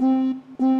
うん